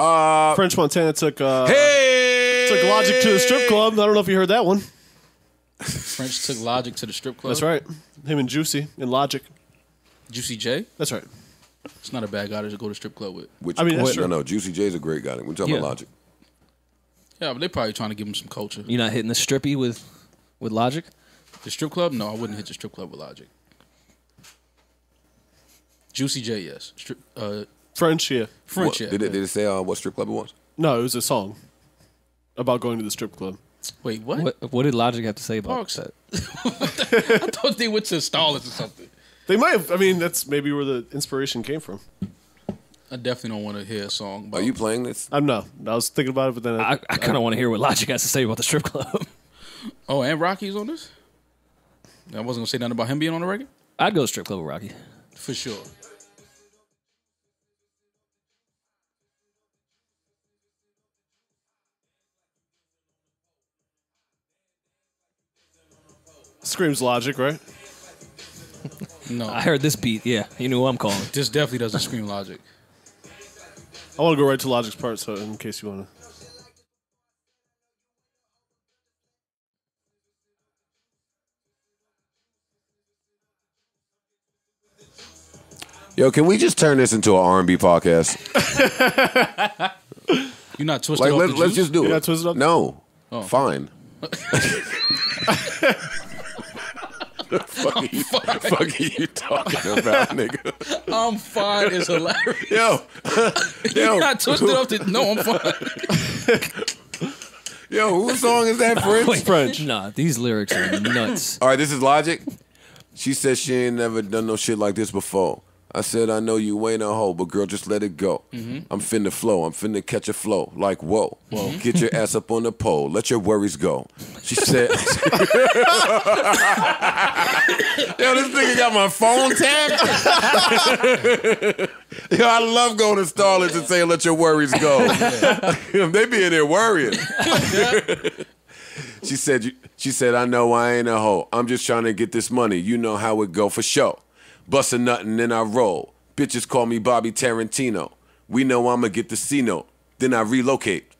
Uh, French Montana took uh, hey, took Logic to the strip club. I don't know if you heard that one. French took Logic to the strip club. That's right. Him and Juicy and Logic. Juicy J. That's right. It's not a bad guy to go to strip club with. Which, I mean, that's no, true. no, Juicy J's a great guy. We're talking Yeah. about Logic. Yeah, but they're probably trying to give him some culture. You're not hitting the strippy with with Logic. The strip club? No, I wouldn't hit the strip club with Logic. Juicy J, yes. Strip, uh, French, yeah. French, What- did, it, did it say uh, what strip club it was? No, it was a song about going to the strip club. Wait, what? What what did Logic have to say about Parks. that? I thought they went to Starlets or something. They might have. I mean, that's maybe where the inspiration came from. I definitely don't want to hear a song. About, Are you playing this? I'm no. I was thinking about it, but then I, I, I kind of want to hear what Logic has to say about the strip club. Oh, and Rocky's on this? I wasn't gonna say nothing about him being on the record. I'd go strip club with Rocky. For sure. Screams Logic, right? No, I heard this beat. Yeah, you knew who I'm calling. this definitely doesn't scream Logic. I want to go right to Logic's part, so in case you want to. Yo, can we just turn this into an R&B podcast? You're not twisted Like, off let, the let's just do You're it. not twisted up? No, Oh. fine. fuck, are you, fuck are you talking about, nigga? I'm fine. It's hilarious. Yo, yo, You're not twisted off the. No, I'm fine. yo, whose song is that, French? French. Nah, these lyrics are nuts. All right, this is Logic. She said she ain't never done no shit like this before. I said I know you ain't a hoe, but girl, just let it go. Mm-hmm. I'm finna flow. I'm finna catch a flow. Like whoa, whoa. Mm-hmm. Get your ass up on the pole. Let your worries go. She said, "Yo, this nigga got my phone tapped." Yo, I love going to Starlets and saying, "Let your worries go." they be in there worrying. She said, "She said I know I ain't a hoe. I'm just trying to get this money. You know how it go for show. Bust a nut and then I roll. Bitches call me Bobby Tarantino. We know I'ma get the C note. Then I relocate.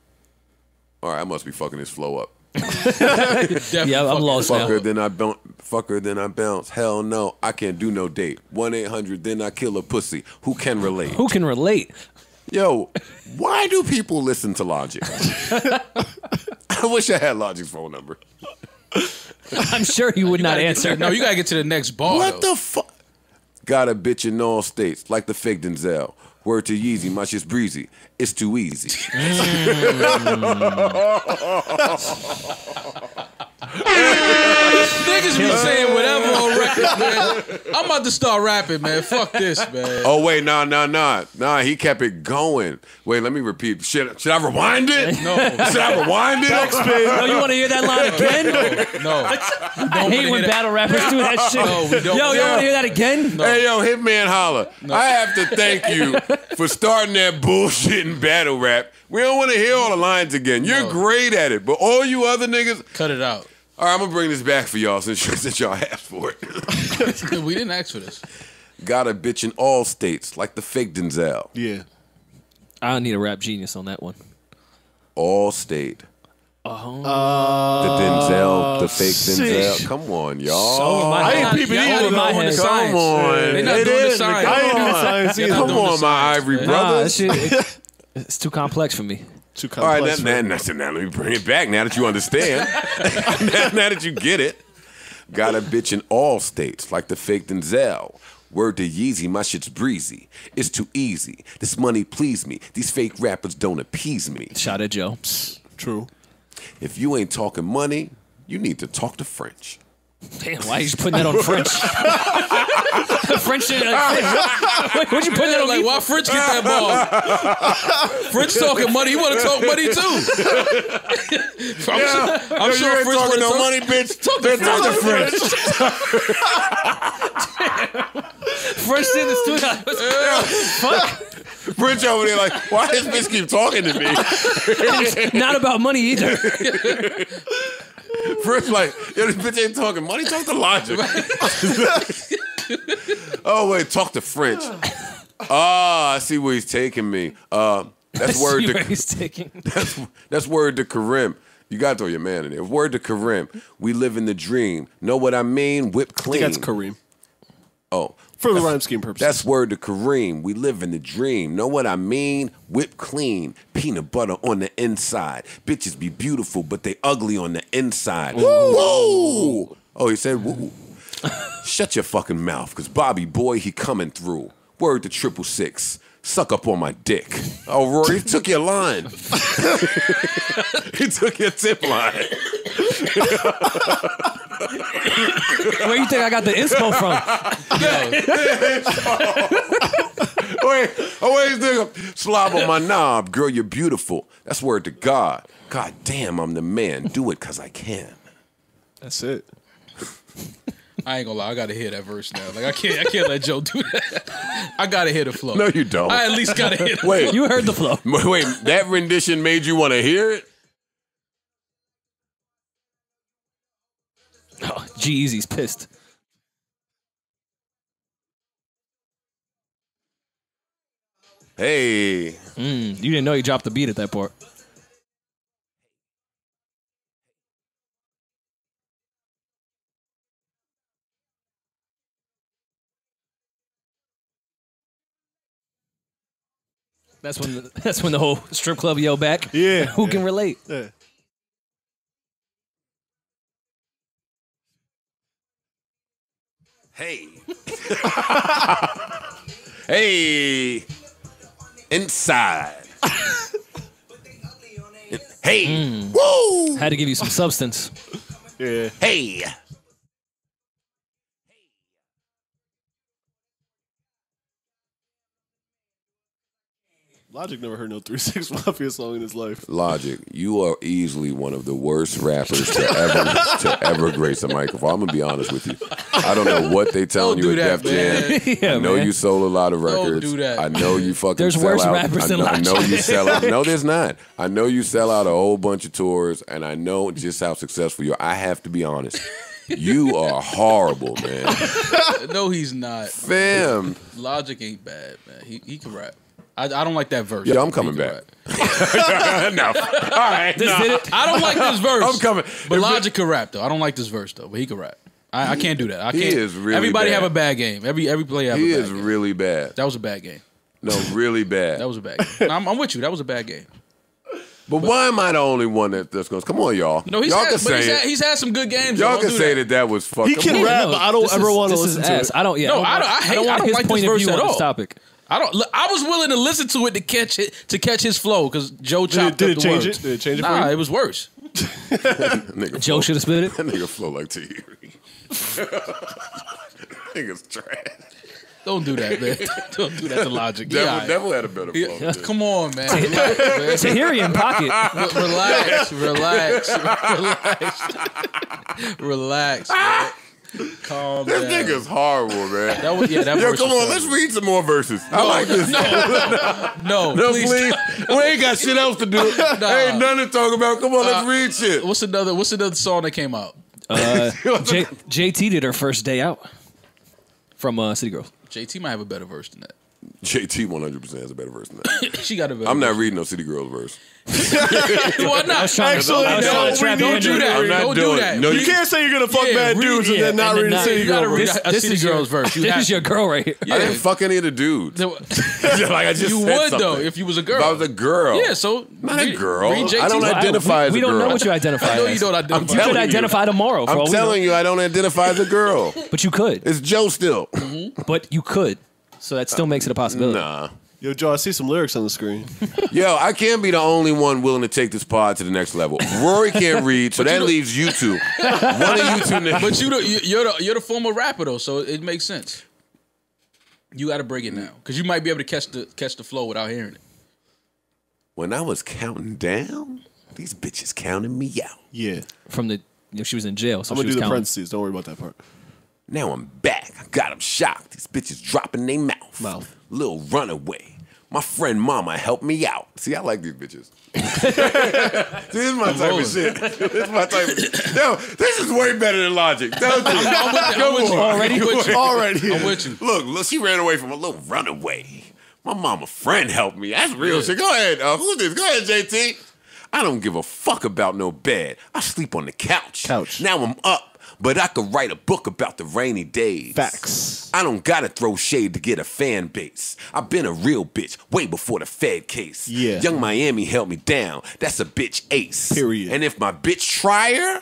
All right, I must be fucking this flow up. Yeah, I'm fucking- lost Fuck now. her, then I bounce. Fuck her, then I bounce. Hell no, I can't do no date. One eight hundred, then I kill a pussy. Who can relate? Who can relate? Yo, why do people listen to Logic? I wish I had Logic's phone number. I'm sure he would not answer. No, you gotta get to the next bar. What though. the fuck? Got a bitch in all states, like the fake Denzel. Word to Yeezy, my shit's breezy. It's too easy. Mm. Niggas be saying whatever on record, man. I'm about to start rapping, man. Fuck this, man. oh wait, nah, nah, nah, nah. He kept it going. Wait, let me repeat. Should should I rewind it? No, Should I rewind it? Oh, you want to hear that line again? no. I hate when battle rappers do that shit. No, we don't. Yo, you want to hear that again? No. Hey yo, Hitman Holla. I have to thank you for starting that bullshit in battle rap. We don't want to hear all the lines again. You're No. great at it, but all you other niggas. Cut it out. All right, I'm gonna bring this back for y'all since, since y'all asked for it. We didn't ask for this. Got a bitch in all states, like the fake Denzel. Yeah. I need a rap genius on that one. All state. Oh. oh the Denzel, the fake sick. Denzel. Come on, y'all. I ain't peeping y'all either, ain't though. Come science. on. They not It doing the science. I ain't doing on. science either. Come on, my science, Ivory man. Nah, that brothers. shit, it- it's too complex for me. Too All right, complex. now, for- now, now, now let me bring it back. Now that you understand, now, now that you get it, got a bitch in all states, like the fake Denzel. Word to Yeezy, my shit's breezy. It's too easy. This money please me. These fake rappers don't appease me. Shot at Joe. True. If you ain't talking money, you need to talk to French. Damn, why are you just putting that on French? French shit. Like, Wait, what'd you put that on? Like, me? why French get that ball? French talking money. He want to talk money too. I'm sure, I'm Yo, sure you ain't French talking no talk- money, bitch. Talk to Then talk to French. French. French in the studio. Fuck. French over there like, why does bitch keep talking to me? Not about money either. French like, yo, this bitch ain't talking money. Talk to Logic. oh wait, talk to French. Ah, I see where he's taking me. Uh, That's word See where to he's taking. that's, that's word to Karim. You got to throw your man in there. Word to Karim. We live in the dream. Know what I mean? Whip I clean. think that's Kareem. Oh, For the rhyme scheme purposes. that's word to Kareem. We live in the dream. Know what I mean? Whip clean. Peanut butter on the inside. Bitches be beautiful, but they ugly on the inside. Woo! Oh, he said woo. Shut your fucking mouth, cause Bobby boy, he coming through. Word to triple six. Suck up on my dick. Oh, Rory, he took your line. he took your tip line. Where you think I got the inspo from? Wait, oh wait, nigga. Slob on my knob. Girl, you're beautiful. That's word to God. God damn, I'm the man. Do it cause I can. That's it. I ain't gonna lie, I gotta hear that verse now. Like I can't, I can't let Joe do that. I gotta hear the flow. No, you don't. I at least gotta hear. The Wait, You heard the flow. wait, that rendition made you want to hear it? Oh, G-Eazy's pissed. Hey. Mm, you didn't know he dropped the beat at that part. That's when the, that's when the whole strip club yelled back. Yeah. Who can relate? Yeah. Hey. hey. Inside. hey. Mm. Woo. Had to give you some substance. Yeah. Hey. Logic never heard no 3 6 Mafia song in his life. Logic, you are easily one of the worst rappers to ever to ever grace a microphone. I'm gonna be honest with you. I don't know what they telling Don't you do at that, Def Jam. yeah, I know man. you sold a lot of Don't records. do that. I know you fucking. There's sell worse out. rappers I than know, I know you sell out. No, there's not. I know you sell out a whole bunch of tours, and I know just how successful you are. I have to be honest. You are horrible, man. No, he's not. Fam, Logic ain't bad, man. He he can rap. I, I don't like that verse. Yeah, I'm coming back. no. All right, This did it. I don't like this verse. I'm coming. But Logic can rap though. I don't like this verse though, but he can rap. I, I can't do that. I He can't. is really Everybody bad. have a bad game. Every every player have He a bad is game. really bad. that was a bad game. No, really bad. That was a bad game. No, I'm, I'm with you. That was a bad game. But why am I the only one that, that's going? Come on, y'all. No, he's y'all had, can say he's had, he's had some good games. y'all can say that. that that was fucking. He can rap, but I don't this ever want to listen to ass. it. I don't. Yeah, No, don't I don't- I hate- don't I don't his like point this of view at on this topic. I don't. look, I was willing to listen to it to catch it to catch his flow because Joe Did, chopped did up it the change words. it? Did it change it Nah, for you? it was worse. Joe should have spit it. That nigga flow like Tahiry. Nigga's trash. Don't do that, man. Don't do that to Logic. Devil, Yeah, Devil had a better flow. yeah. Come on, man. Relax, man. Tahiry in pocket. Re- relax, relax, relax, relax. man. Calm This down. nigga's horrible, man. That was, yeah, that Yo, come on, let's read some more verses. I like this. No, No, please. please. We ain't got shit else to do. Ain't nothing to talk about. Come on, let's read shit. What's another? What's another song that came out? Uh, J- JT did her first day out from uh, City Girls. JT might have a better verse than that. JT 100% has a better verse than that. She got a better. I'm not reading no City Girls verse. Why not? trying Actually, I was no, trying to we trap you need into do it. that. I'm not Don't doing do it. that. No, You you can't say you're gonna fuck Yeah, bad read- dudes and yeah, then not and read then a not- City you gotta Girl read verse. a, a This City is your- Girls verse. You This have is your girl right here. I didn't fuck any of the dudes. like I just You said would though something. if you was a girl. If I was a girl. yeah, so Not a read- girl. Read JT I don't verse. identify we, as a girl. we don't girl. know what you identify I know as. you don't identify. You telling could you. identify tomorrow. For I'm all we telling you, I don't identify as a girl. But you could. It's Joe still. Mm-hmm. But you could. So that still makes it a possibility. Nah. Yo, Joe, I see some lyrics on the screen. Yo, I can't be the only one willing to take this pod to the next level. Rory can't read, so that leaves you two. One of you two niggas. But you, the, you- you're the you're the former rapper though, so it makes sense. You got to break it now because you might be able to catch the catch the flow without hearing it. When I was counting down, these bitches counted me out. Yeah. From the, you know, she was in jail. So I'm she gonna was do the counting. parentheses. Don't worry about that part. Now I'm back. I got them shocked. These bitches dropping their mouth. Mouth. Little runaway. My friend mama helped me out. See, I like these bitches. This is my type rolling. of shit. This is my type of shit. Yo, this is way better than logic. Don't you? I'm with, I'm with you. Already? With you. Already. I'm with you. Look, look, she ran away from a little runaway. My mama friend helped me. That's real shit. Go ahead. Uh, who's this? Go ahead, JT. I don't give a fuck about no bed. I sleep on the couch. Couch. Now I'm up, but I could write a book about the rainy days. Facts. I don't gotta throw shade to get a fan base. I've been a real bitch way before the Fed case. Yeah. Yung Miami held me down. That's a bitch ace. Period. And if my bitch try her,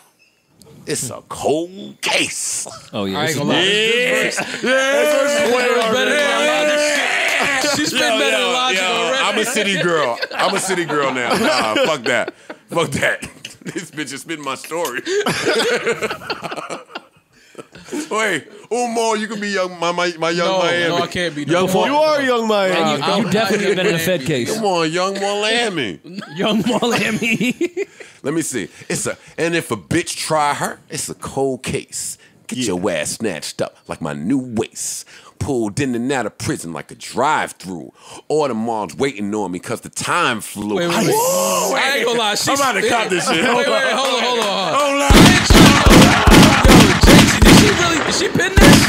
it's a cold case. Oh yeah. I ain't gonna lie. Yeah. Yeah. Better than Logic. She's been better than Logic already. I'm a city girl. I'm a city girl now. Nah, fuck that. Fuck that. This bitch is spitting my story. Wait, Umar, you can be young, my my, my young No, Miami. no, I can't be. Young No. Mo- You are Yung Miami. you, I'm you definitely have been in a Fed case. Come on, Yung Miami. Yung Miami. Let me see. It's a and if a bitch try her, it's a cold case. Get your ass snatched up like my new waist. Pulled in and out of prison like a drive-through. Or the mom's waiting on me cause the time flew. Wait, wait, wait. Whoa, I ain't gonna lie. She's, I'm about to cop this shit. Wait, wait, wait, hold on, hold on. Hold on. Yo, JT, did she really? Did she pin this?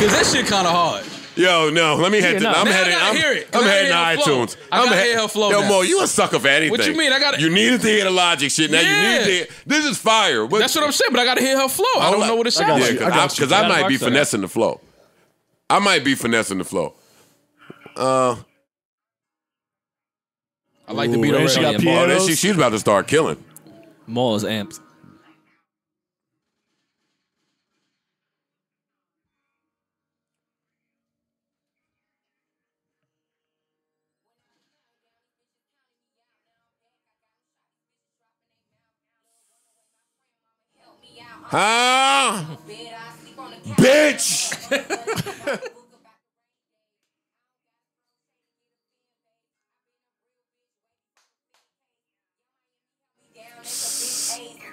Cause that shit kind of hard. Yo, no, let me head to. I'm Now heading. gotta I'm, hear it, 'cause I'm I heading to gotta hear her flow. iTunes. I I'm gotta head- hear her flow Yo, now. Mo, you a sucker for anything. What you mean? I gotta- You needed to hear the logic shit. Now you Yeah. need to. Hear, this is fire. What, That's what I'm saying. But I gotta hear her flow. I don't know what it I sounds Yeah, you. like. I got because I, Gotta might be finessing the flow. I might be finessing the flow. Uh, I like the beat and she already. got Yeah, oh, then pianos. she, she's about to start killing. Mal is amped. Huh? Bitch!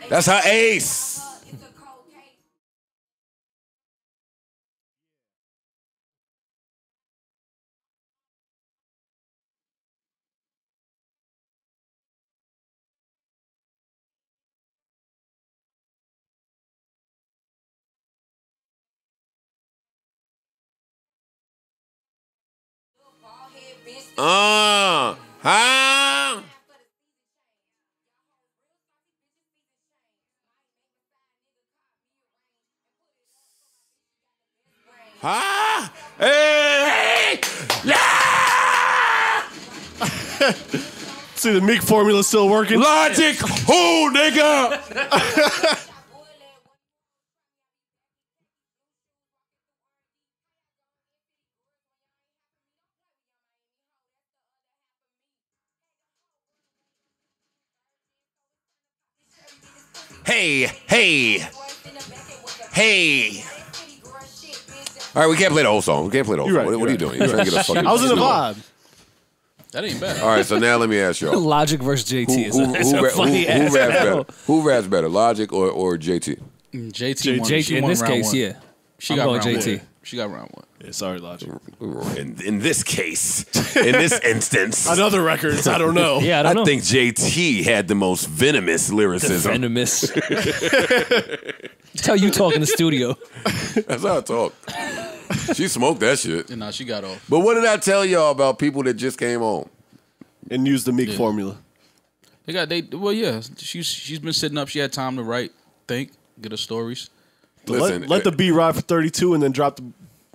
That's her ace. Uh, See the Meek formula still working. Logic, who, nigga? Hey, hey, hey. All right, we can't play the whole song. We can't play the whole You're song. right, what, what are you doing? You're trying to get us fucking. I was in the vibe. That ain't bad. All right, so now let me ask y'all. Logic versus JT Who, is who, a, is who, a ra- funny who, who raps battle. better? Who raps better, Logic or, or JT? JT, won. JT in this case, one. yeah. She I'm got going round JT. one. She got round one. Yeah, sorry, Logic. In, in this case, in this instance, On other records, I don't know. Yeah, I don't I know. think JT had the most venomous lyricism. venomous. That's how you talk in the studio. That's how I talk. She smoked that shit. And now she got off. But what did I tell y'all about people that just came home? And use the Meek formula. They got they. Well, yeah. She's she's been sitting up. She had time to write, think, get her stories, Listen, let, let the eh, B ride for 32 and then drop the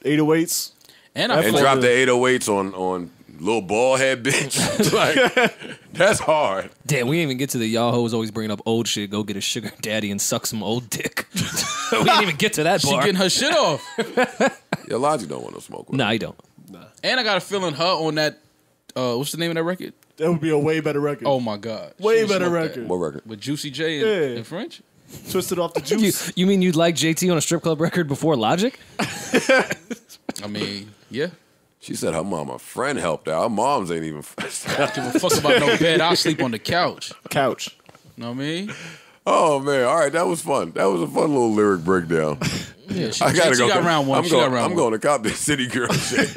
808s. and I and fuck drop with- the 808s on on little ball head bitch. like that's hard. Damn, we didn't even get to the y'all hoes always bringing up old shit. Go get a sugar daddy and suck some old dick. we didn't even get to that She part. getting her shit off. Your logic don't want to smoke with. Nah, I don't. Nah. And I got a feeling her on that. Uh, what's the name of that record? That would be a way better record. Oh my god, way better smoked that. record. What record? with Juicy J and, Yeah. and French. Twisted off the You, juice. you mean you'd like JT on a strip club record before Logic? I mean, yeah. She said her mom, a friend helped out. Her mom's ain't even. I Give a fuck about no bed. I'll sleep on the couch. Couch. Know what I mean? oh man! All right, that was fun. That was a fun little lyric breakdown. Yeah, she, I gotta JT go. got round one. I'm she going. got round I'm one. going to cop this city girl shit.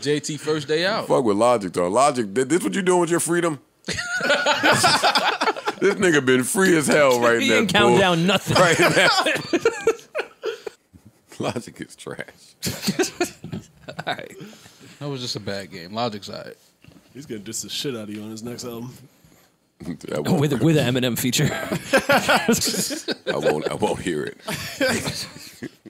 JT first day out. Fuck with Logic though. Logic, th- this what you doing with your freedom? this nigga been free as hell right He now. ain't count down nothing. right now. Logic is trash. All right. That was just a bad game. Logic's alright. He's gonna diss the shit out of you on his next album. I won't, with with an Eminem feature. I won't. I won't hear it.